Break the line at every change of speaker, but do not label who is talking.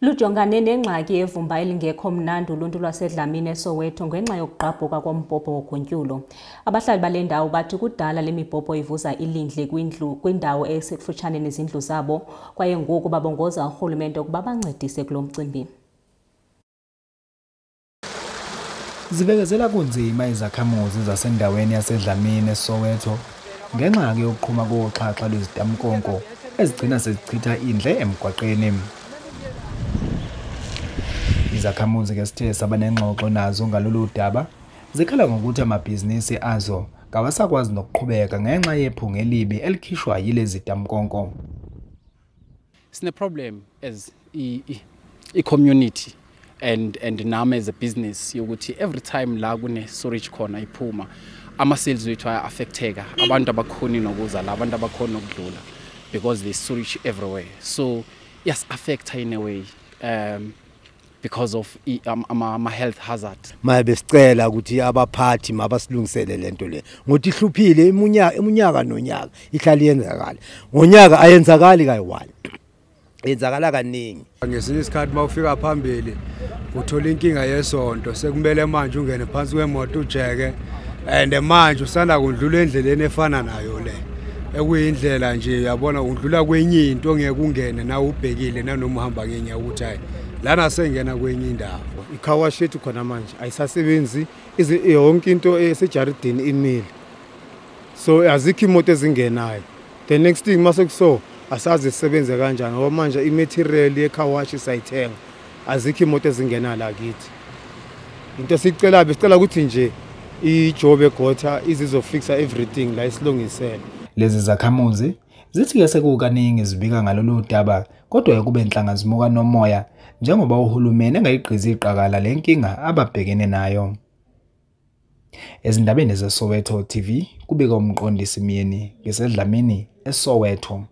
lujongane nengxaki yevumba elingekho mnandi uluntu lwasedlamini esowetho ngenxa yokugqabhuka kombhobho wogontyulo. Abahlali bale ndawo bathi kudala le mibhobho ivuza ilindle kwindlu kwindawo esekufutshane nezindlu zabo kwaye ngoku babongoza urhulumente ukuba bancedise kulo mcimbi.
Zibekezela kunzima izakhamuzi zasendaweni yasedlamini esoweto ngenxa-ke yokuqhuma koxhaxha lwezitamkonko ezigcina sezichitha indle emgwaqeni izakhamuzi-ke sithe saba nengxoxo nazo ngalolu daba zikhala ngokuthi amabhizinisi azo kawasakwazi nokuqhubeka ngenxa yephunga elibi elikhishwa yilezi tamkonko
sine-problem as i-community and and nami as a business yokuthi every time la kune-storage khona iphuma ama-sales wethu aya-affecteka. Abantu abakhoni nokuza la abantu abakhoni nokudlula because they storage everywhere. So yes-affecta in a way. Um because of ama-health hazard.
Maye besicela ukuthi abaphathi mabasilungisele lento le. Ngokuthi ihluphile iminyaka nonyaka ihlala iyenzakala ngonyaka ayenzakali kayi-one. Yenzakala kaningi.
Ngesinye isikhathi uma ufika phambili uthola inkinga yesonto. Sekumele manje ungene phansi kwemoto ujeke and manje usanda kundlula endleleni efana nayo le. Ekuyindlela nje yabona undlula kwenye into ongeke ungene nawe ubhekile nanoma uhamba ngenyawo ukuthi hayi lana sengena kwenye indawo
ikhawashi yethu khona manje ayisasebenzi. Yonke into esejaridini imile. So azikho imoto ezingenayo. The next thing mase kuso asazi sisebenze kanjani ngoba manje imaterial yekhawashi sayithenga azikho imoto ezingena la kithi. Into esicela besicela ukuthi nje ijob egotha izizofixa everything la isilungisele.
Lezi zakhamuzi zithi-ke sekukaningi zibika ngalolu daba kodwa kube nhlanga zimuka nomoya njengoba uhulumeni engayigqizi iqakala le nkinga ababhekene nayo. Ezindabeni zesoweto tv kubika umqondisi myeni ngesedlamini esoweto.